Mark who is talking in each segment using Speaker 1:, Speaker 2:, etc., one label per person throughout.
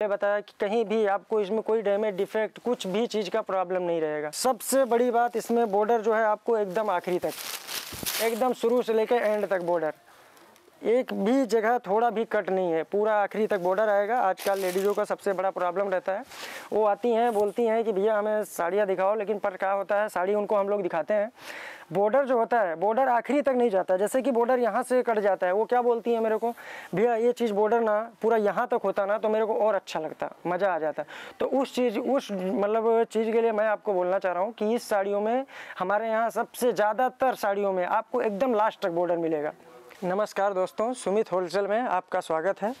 Speaker 1: पहले बताया कि कहीं भी आपको इसमें कोई डैमेज डिफेक्ट कुछ भी चीज़ का प्रॉब्लम नहीं रहेगा। सबसे बड़ी बात इसमें बॉर्डर जो है आपको एकदम आखिरी तक, एकदम शुरू से लेकर एंड तक बॉर्डर एक भी जगह थोड़ा भी कट नहीं है। पूरा आखिरी तक बॉर्डर आएगा। आजकल लेडीज़ों का सबसे बड़ा प्रॉब्लम रहता है। वो आती हैं, बोलती हैं कि भैया हमें साड़ियाँ दिखाओ, लेकिन पर क्या होता है, साड़ी उनको हम लोग दिखाते हैं। बॉर्डर जो होता है बॉर्डर आखिरी तक नहीं जाता। जैसे कि बॉर्डर यहाँ से कट जाता है, वो क्या बोलती है मेरे को, भैया ये चीज़ बॉर्डर ना, पूरा यहाँ तक होता ना तो मेरे को और अच्छा लगता, मज़ा आ जाता। तो उस चीज़, उस मतलब चीज़ के लिए मैं आपको बोलना चाह रहा हूँ कि इस साड़ियों में, हमारे यहाँ सबसे ज़्यादातर साड़ियों में आपको एकदम लास्ट तक बॉर्डर मिलेगा। नमस्कार दोस्तों, सुमित होलसेल में आपका स्वागत है।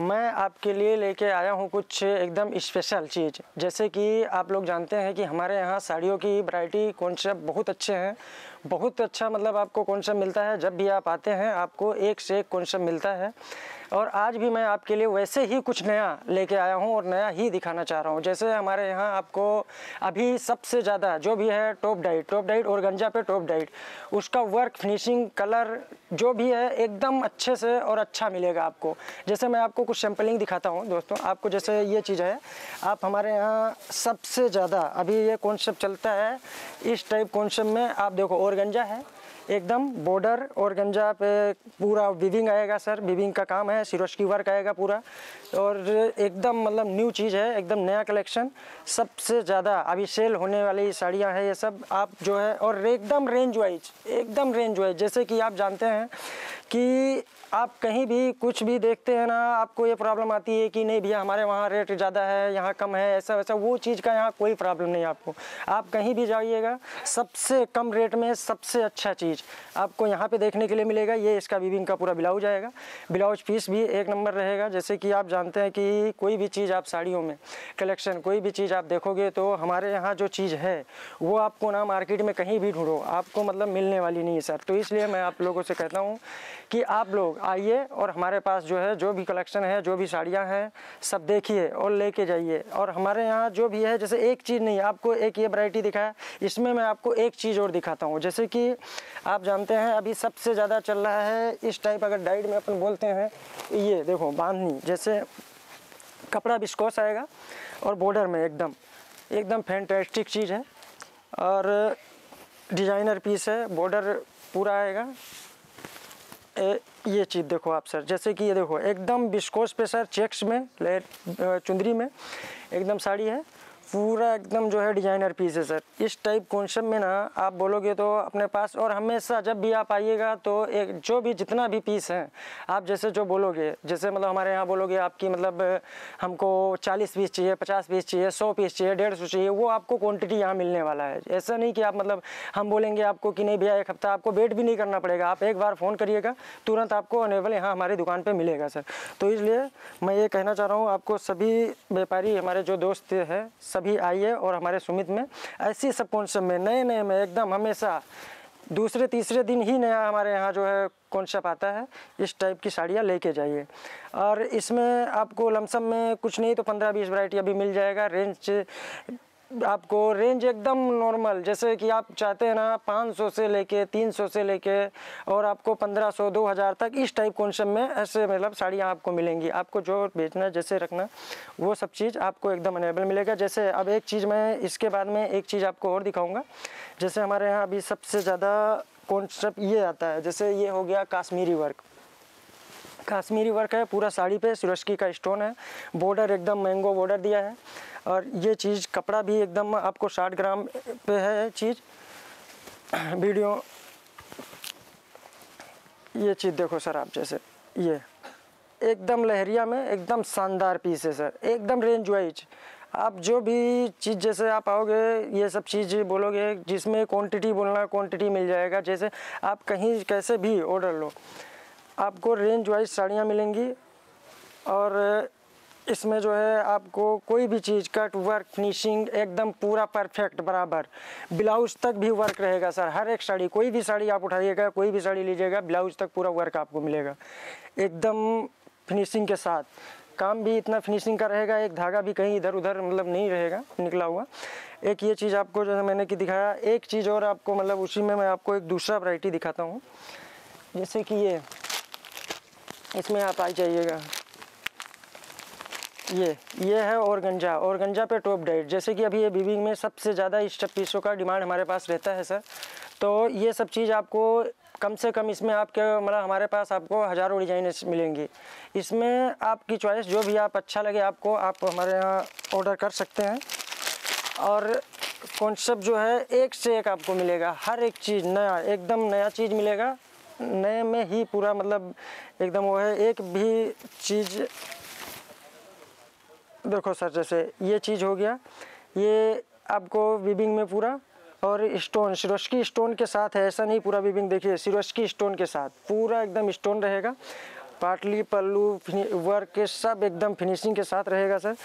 Speaker 1: मैं आपके लिए लेके आया हूँ कुछ एकदम स्पेशल चीज़, जैसे कि आप लोग जानते हैं कि हमारे यहाँ साड़ियों की वैरायटी कॉन्सेप्ट बहुत अच्छे हैं। बहुत अच्छा मतलब आपको कॉन्सेप्ट मिलता है। जब भी आप आते हैं, आपको एक से एक कॉन्सेप्ट मिलता है। और आज भी मैं आपके लिए वैसे ही कुछ नया लेके आया हूँ और नया ही दिखाना चाह रहा हूँ। जैसे हमारे यहाँ आपको अभी सबसे ज़्यादा जो भी है, टॉप डाइट टॉप डाइट और गंजा पे टॉप डाइट, उसका वर्क फिनिशिंग कलर जो भी है, एकदम अच्छे से और अच्छा मिलेगा आपको। जैसे मैं आपको कुछ सैम्पलिंग दिखाता हूँ, दोस्तों, आपको जैसे ये चीज़ है, आप हमारे यहाँ सबसे ज़्यादा, अभी ये कॉन्सेप्ट चलता है, इस टाइप कॉन्सेप्ट में आप देखो, और गंजा है। एकदम बॉर्डर और गंजा पे पूरा विविंग आएगा सर विविंग का काम है सिरोश की वर्क आएगा पूरा। और एकदम मतलब न्यू चीज़ है, एकदम नया कलेक्शन सबसे ज़्यादा अभी सेल होने वाली साड़ियाँ हैं ये सब। आप जो है, और एकदम रेंज वाइज एकदम रेंज वाइज जैसे कि आप जानते हैं कि आप कहीं भी कुछ भी देखते हैं ना, आपको ये प्रॉब्लम आती है कि नहीं भैया, हमारे वहाँ रेट ज़्यादा है, यहाँ कम है, ऐसा वैसा, वो चीज़ का यहाँ कोई प्रॉब्लम नहीं आपको। आप कहीं भी जाइएगा, सबसे कम रेट में सबसे अच्छा चीज़ आपको यहाँ पे देखने के लिए मिलेगा। ये इसका वीविंग का पूरा ब्लाउज आएगा। ब्लाउज पीस भी एक नंबर रहेगा। जैसे कि आप जानते हैं कि कोई भी चीज़ आप साड़ियों में, कलेक्शन, कोई भी चीज़ आप देखोगे तो हमारे यहाँ जो चीज़ है, वो आपको ना मार्केट में कहीं भी ढूंढो, आपको मतलब मिलने वाली नहीं है सर। तो इसलिए मैं आप लोगों से कहता हूँ कि आप लोग आइए और हमारे पास जो है, जो भी कलेक्शन है, जो भी साड़ियाँ हैं, सब देखिए और लेके जाइए। और हमारे यहाँ जो भी है, जैसे एक चीज़ नहीं, आपको एक ये वैरायटी दिखाया। इसमें मैं आपको एक चीज़ और दिखाता हूँ। जैसे कि आप जानते हैं अभी सबसे ज़्यादा चल रहा है इस टाइप अगर डाइट में अपन बोलते हैं ये देखो बांधनी जैसे कपड़ा बिस्कोस आएगा और बॉर्डर में एकदम एकदम फैंटेस्टिक चीज़ है और डिज़ाइनर पीस है बॉर्डर पूरा आएगा। ए, ये चीज़ देखो आप सर जैसे कि ये देखो एकदम बिस्कोस पे सर चेक्स में लेयर चुंदरी में एकदम साड़ी है। पूरा एकदम जो है डिज़ाइनर पीस है। सर इस टाइप कॉन्सेप्ट में ना आप बोलोगे तो अपने पास और हमेशा जब भी आप आइएगा तो एक जो भी जितना भी पीस है, आप जैसे जो बोलोगे, जैसे मतलब हमारे यहाँ बोलोगे आपकी मतलब हमको 40 पीस चाहिए 50 पीस चाहिए 100 पीस चाहिए, डेढ़ सौ चाहिए, वो आपको क्वान्टिटी यहाँ मिलने वाला है। ऐसा नहीं कि आप मतलब हम बोलेंगे आपको कि नहीं भैया एक हफ़्ता आपको वेट भी नहीं करना पड़ेगा, आप एक बार फ़ोन करिएगा, तुरंत आपको अनेबल यहाँ हमारी दुकान पर मिलेगा सर तो इसलिए मैं ये कहना चाह रहा हूँ, आपको सभी व्यापारी, हमारे जो दोस्त हैं सभी आइए और हमारे सुमित में, ऐसी सब कॉन्सेप्ट में? नए नए में, एकदम हमेशा। दूसरे, तीसरे दिन ही नया हमारे यहाँ जो है कॉन्सेप्ट आता है, इस टाइप की साड़ियाँ लेके जाइए। और इसमें आपको लमसम में कुछ नहीं तो पंद्रह बीस वरायटी अभी मिल जाएगा। रेंज आपको रेंज एकदम नॉर्मल जैसे कि आप चाहते हैं ना 500 से लेके 300 से लेके और आपको 1500 2000 तक इस टाइप कॉन्सेप्ट में ऐसे मतलब साड़ियाँ आपको मिलेंगी। आपको जो बेचना जैसे रखना, वो सब चीज़ आपको एकदम अनेबल मिलेगा। जैसे अब एक चीज़ मैं इसके बाद में एक चीज़ आपको और दिखाऊँगा। जैसे हमारे यहाँ अभी सबसे ज़्यादा कॉन्सेप्ट ये आता है, जैसे ये हो गया काश्मीरी वर्क काश्मीरी वर्क है, पूरा साड़ी पे, सुरस्की का स्टोन है, बॉर्डर एकदम मैंगो बॉर्डर दिया है, और ये चीज़, कपड़ा भी एकदम आपको साठ ग्राम पे है चीज़। वीडियो, ये चीज़ देखो सर आप जैसे, ये, एकदम लहरिया में, एकदम शानदार पीस है सर, एकदम रेंज वाइज आप जो भी चीज़ जैसे आप आओगे, ये सब चीज़ बोलोगे, जिसमें क्वांटिटी बोलना क्वांटिटी मिल जाएगा, जैसे आप कहीं, कैसे भी ऑर्डर लो आपको रेंज वाइज साड़ियाँ मिलेंगी और इसमें जो है आपको कोई भी चीज़ कट वर्क फिनिशिंग एकदम पूरा परफेक्ट बराबर। ब्लाउज तक भी वर्क रहेगा सर। हर एक साड़ी, कोई भी साड़ी आप उठाइएगा, कोई भी साड़ी लीजिएगा, ब्लाउज तक पूरा वर्क आपको मिलेगा। एकदम फिनिशिंग के साथ। काम भी इतना फिनिशिंग का रहेगा, एक धागा भी कहीं इधर उधर मतलब नहीं रहेगा, निकला हुआ। एक ये चीज़ आपको जो है मैंने कि दिखाया, एक चीज़ और आपको मतलब उसी में मैं आपको एक दूसरा वैरायटी दिखाता हूँ। जैसे कि ये। इसमें आप आ जाइएगा। ये ये है औरगंजा। औरगंजा पे टॉप डाइट। जैसे कि अभी ये बीबिंग में सबसे ज़्यादा इस पीसों का डिमांड हमारे पास रहता है, सर। तो ये सब चीज़ आपको कम से कम इसमें आपके मतलब हमारे पास आपको हज़ारों डिज़ाइन मिलेंगी। इसमें आपकी चॉइस जो भी आप अच्छा लगे आपको, आप हमारे यहाँ ऑर्डर कर सकते हैं। और कॉन्सेप्ट जो है, एक से एक आपको मिलेगा। हर एक चीज़ नया, एकदम नया चीज़ मिलेगा। नए में ही पूरा मतलब एकदम वो है, एक भी चीज़, देखो सर, जैसे ये चीज़ हो गया, ये आपको विबिंग में पूरा और स्टोन सिरोस्की स्टोन के साथ है, ऐसा नहीं पूरा विबिंग देखिए सिरोस्की स्टोन के साथ, पूरा एकदम स्टोन रहेगा, पाटली, पल्लू वर्क के सब एकदम फिनिशिंग के साथ रहेगा, सर।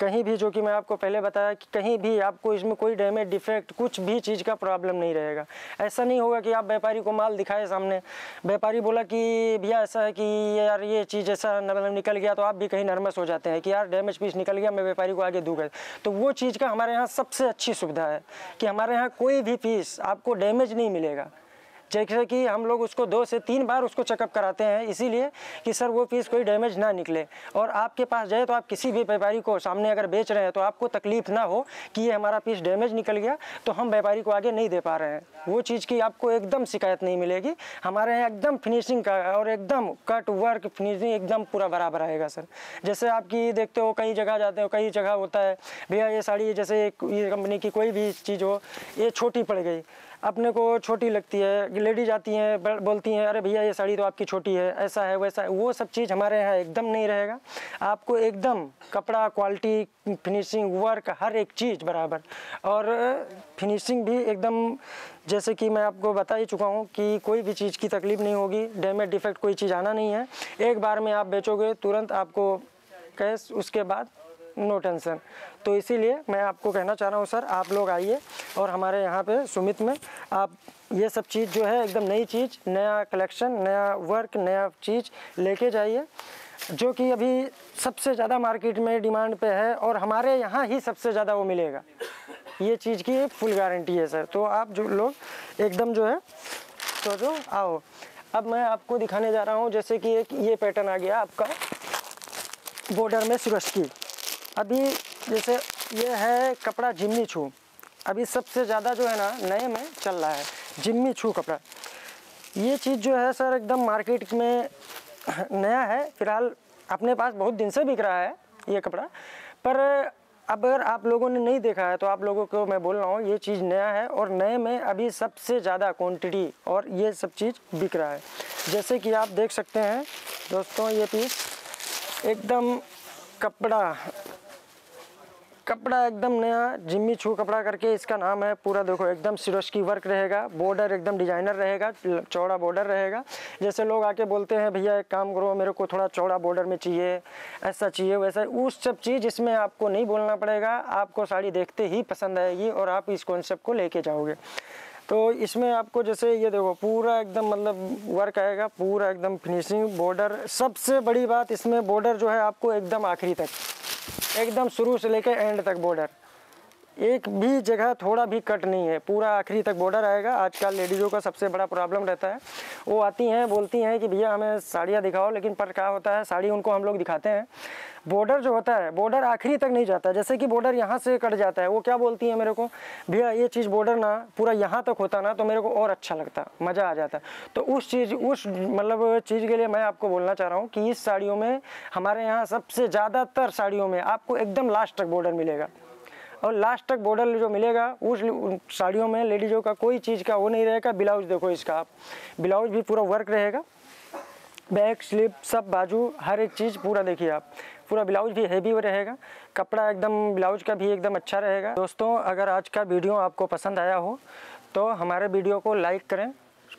Speaker 1: कहीं भी, जो कि मैं आपको पहले बताया कि कहीं भी आपको इसमें कोई डैमेज डिफेक्ट कुछ भी चीज़ का प्रॉब्लम नहीं रहेगा। ऐसा नहीं होगा कि आप व्यापारी को माल दिखाए सामने। व्यापारी बोला कि, भैया, ऐसा है कि यार ये चीज़ ऐसा मतलब निकल गया तो आप भी कहीं नर्वस हो जाते हैं कि यार डैमेज पीस निकल गया, मैं व्यापारी को आगे दूँगा तो वो चीज़ का हमारे यहाँ सबसे अच्छी सुविधा है कि हमारे यहाँ कोई भी पीस आपको डैमेज नहीं मिलेगा। जैसे कि हम लोग उसको दो से तीन बार उसको चेकअप कराते हैं, इसीलिए कि सर वो पीस कोई डैमेज ना निकले। और आपके पास जाए तो आप किसी भी व्यापारी को सामने अगर बेच रहे हैं तो आपको तकलीफ़ ना हो कि ये हमारा पीस डैमेज निकल गया तो हम व्यापारी को आगे नहीं दे पा रहे हैं। वो चीज़ की आपको एकदम शिकायत नहीं मिलेगी। हमारे यहाँ एकदम फिनिशिंग का और एकदम कट वर्क फिनिशिंग एकदम पूरा बराबर आएगा, सर। जैसे आपकी देखते हो, कई जगह जाते हो, कई जगह होता है, भैया ये साड़ी जैसे ये कंपनी की कोई भी चीज़ हो, ये छोटी पड़ गई। अपने को छोटी लगती है लेडीज़ आती हैं बोलती हैं, अरे भैया, ये साड़ी तो आपकी छोटी है, ऐसा है, वैसा है। वो सब चीज़ हमारे यहाँ एकदम नहीं रहेगा। आपको एकदम कपड़ा क्वालिटी फिनिशिंग वर्क हर एक चीज़ बराबर। और फिनिशिंग भी एकदम, जैसे कि मैं आपको बता ही चुका हूँ कि कोई भी चीज़ की तकलीफ़ नहीं होगी डैमेज डिफेक्ट कोई चीज़ आना नहीं है। एक बार में आप बेचोगे, तुरंत आपको कैश उसके बाद नो टेंशन तो इसीलिए मैं आपको कहना चाह रहा हूँ, सर, आप लोग आइए और हमारे यहाँ पे, सुमित में आप ये सब चीज़ जो है एकदम नई चीज़, नया कलेक्शन नया वर्क नया चीज़ लेके जाइए, जो कि अभी सबसे ज़्यादा मार्केट में डिमांड पे है और हमारे यहाँ ही सबसे ज़्यादा वो मिलेगा। ये चीज़ की फुल गारंटी है सर तो आप जो लोग एकदम जो है तो जो आओ। अब मैं आपको दिखाने जा रहा हूँ, जैसे कि एक ये पैटर्न आ गया आपका बॉर्डर में सुरस की अभी जैसे ये है कपड़ा जिमनी छू। अभी सबसे ज़्यादा जो है ना, नए में चल रहा है। जिम्मी छू कपड़ा। ये चीज़ जो है सर एकदम मार्केट में नया है। फ़िलहाल अपने पास बहुत दिन से बिक रहा है ये कपड़ा। पर अब अगर आप लोगों ने नहीं देखा है तो आप लोगों को मैं बोल रहा हूँ, ये चीज़ नया है और नए में अभी सबसे ज़्यादा क्वांटिटी और ये सब चीज़ बिक रहा है। जैसे कि आप देख सकते हैं, दोस्तों ये पीस एकदम कपड़ा कपड़ा एकदम नया, जिम्मी छू कपड़ा करके इसका नाम है। पूरा देखो, एकदम सिरोस्की वर्क रहेगा बॉर्डर एकदम डिज़ाइनर रहेगा, चौड़ा बॉर्डर रहेगा। जैसे लोग आके बोलते हैं, भैया, एक काम करो, मेरे को थोड़ा चौड़ा बॉर्डर में चाहिए, ऐसा चाहिए, वैसा। उस सब चीज़ इसमें आपको नहीं बोलना पड़ेगा, आपको साड़ी देखते ही पसंद आएगी और आप इस कॉन्सेप्ट को लेके जाओगे। तो इसमें आपको जैसे ये देखो, पूरा एकदम मतलब वर्क आएगा, पूरा एकदम फिनिशिंग बॉर्डर सबसे बड़ी बात इसमें बॉर्डर जो है आपको एकदम आखिरी तक। एकदम शुरू से लेकर एंड तक बॉर्डर एक भी जगह थोड़ा भी कट नहीं है। पूरा आखिरी तक बॉर्डर आएगा। आजकल लेडीज़ों का सबसे बड़ा प्रॉब्लम रहता है। वो आती हैं, बोलती हैं कि भैया हमें साड़ियाँ दिखाओ, लेकिन पर क्या होता है, साड़ी उनको हम लोग दिखाते हैं। बॉर्डर जो होता है बॉर्डर आखिरी तक नहीं जाता। जैसे कि बॉर्डर यहाँ से कट जाता है, वो क्या बोलती है मेरे को? भैया ये चीज़ बॉर्डर ना, पूरा यहाँ तक होता ना तो मेरे को और अच्छा लगता, मज़ा आ जाता। तो उस चीज़, उस मतलब चीज़ के लिए मैं आपको बोलना चाह रहा हूँ कि इस साड़ियों में, हमारे यहाँ सबसे ज़्यादातर साड़ियों में आपको एकदम लास्ट तक बॉर्डर मिलेगा। और लास्ट तक बॉर्डर जो मिलेगा, उस साड़ियों में लेडीज़ों का कोई चीज़ का वो नहीं रहेगा ब्लाउज देखो इसका आप। ब्लाउज भी पूरा वर्क रहेगा। बैक स्लिप सब बाजू, हर एक चीज़ पूरा देखिए आप। पूरा ब्लाउज भी हैवी रहेगा। कपड़ा एकदम ब्लाउज का भी एकदम अच्छा रहेगा। दोस्तों, अगर आज का वीडियो आपको पसंद आया हो तो हमारे वीडियो को लाइक करें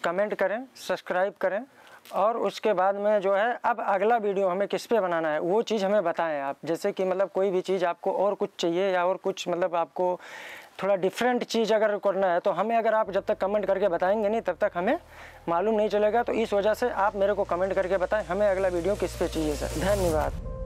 Speaker 1: कमेंट करें सब्सक्राइब करें। और उसके बाद में जो है, अब अगला वीडियो हमें किस पे बनाना है, वो चीज़ हमें बताएँ आप। जैसे कि मतलब कोई भी चीज़ आपको और कुछ चाहिए या और कुछ मतलब आपको थोड़ा डिफरेंट चीज़ अगर करना है तो हमें अगर आप जब तक कमेंट करके बताएँगे नहीं, तब तक हमें मालूम नहीं चलेगा। तो इस वजह से आप मेरे को कमेंट करके बताएँ, हमें अगला वीडियो किस पे चाहिए, सर? धन्यवाद।